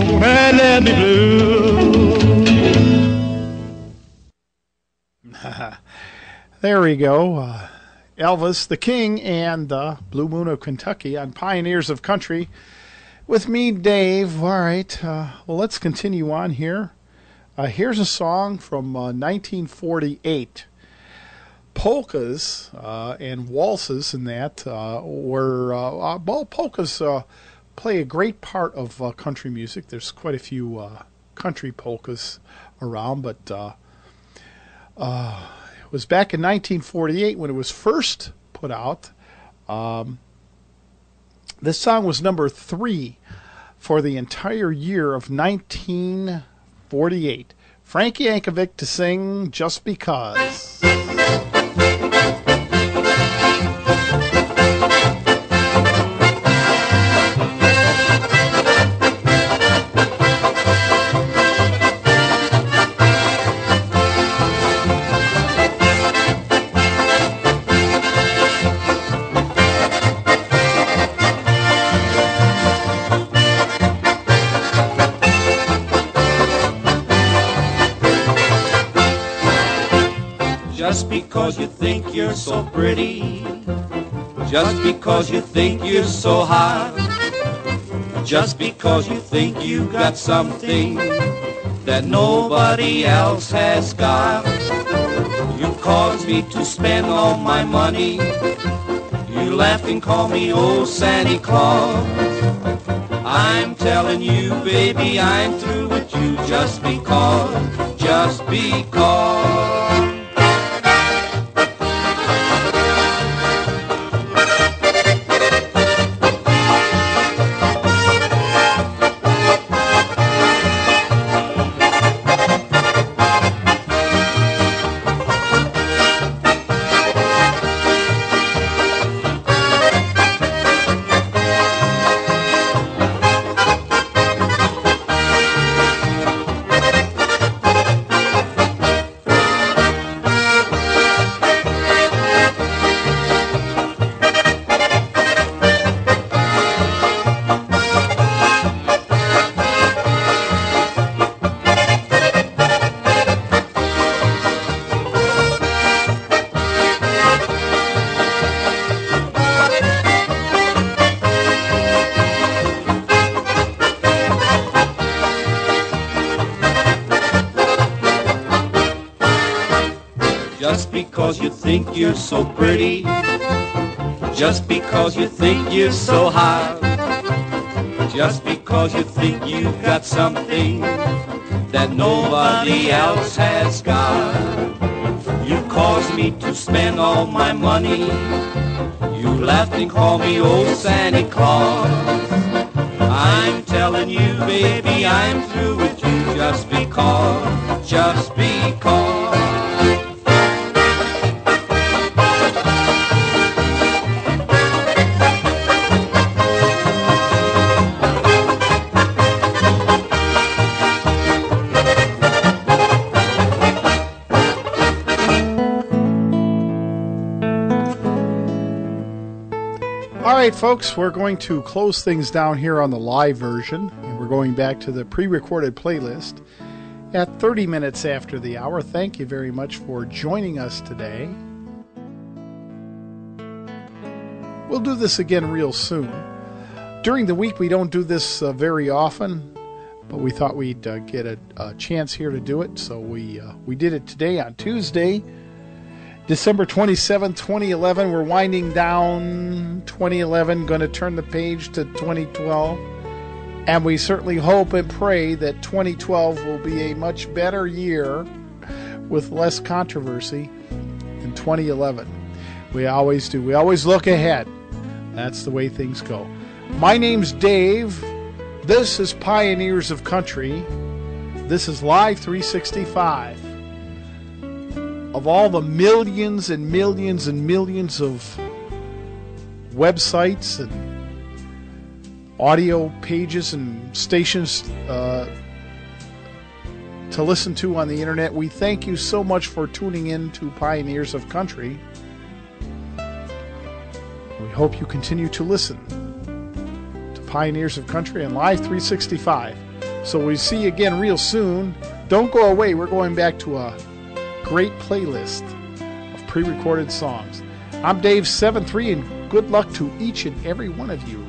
don't blue. there we go. Uh, Elvis, the King, and the Blue Moon of Kentucky on Pioneers of Country. With me, Dave. All right. Uh, well, let's continue on here. Uh, here's a song from uh, 1948 polkas uh, and waltzes and that uh, were uh, uh well polkas uh, play a great part of uh, country music. There's quite a few uh, country polkas around, but uh, it was back in 1948 when it was first put out. Um, this song was number three for the entire year of 1948. Frankie Yankovic to sing Just Because. Because you think you're so pretty, just because you think you're so hot, just because you think you got something that nobody else has got. You caused me to spend all my money. You laugh and call me old Santa Claus. I'm telling you, baby, I'm through with you just because, just because. You're so pretty, just because you think you're so hot, just because you think you've got something that nobody else has got. You caused me to spend all my money. You laughed and called me old Santa Claus. I'm telling you, baby, I'm through with you just because, just because. Right, folks, we're going to close things down here on the live version, and we're going back to the pre recorded playlist at 30 minutes after the hour. Thank you very much for joining us today. We'll do this again real soon. During the week, we don't do this uh, very often, but we thought we'd uh, get a, a, chance here to do it, so we, uh, we did it today on Tuesday. December 27, 2011. We're winding down 2011, going to turn the page to 2012. And we certainly hope and pray that 2012 will be a much better year with less controversy than 2011. We always do. We always look ahead. That's the way things go. My name's Dave. This is Pioneers of Country. This is Live 365 of all the millions and millions and millions of websites and audio pages and stations uh, to listen to on the internet, we thank you so much for tuning in to Pioneers of Country. We hope you continue to listen to Pioneers of Country and Live 365. So we see you again real soon. Don't go away. We're going back to a great playlist of pre recorded songs. I'm Dave73, and good luck to each and every one of you.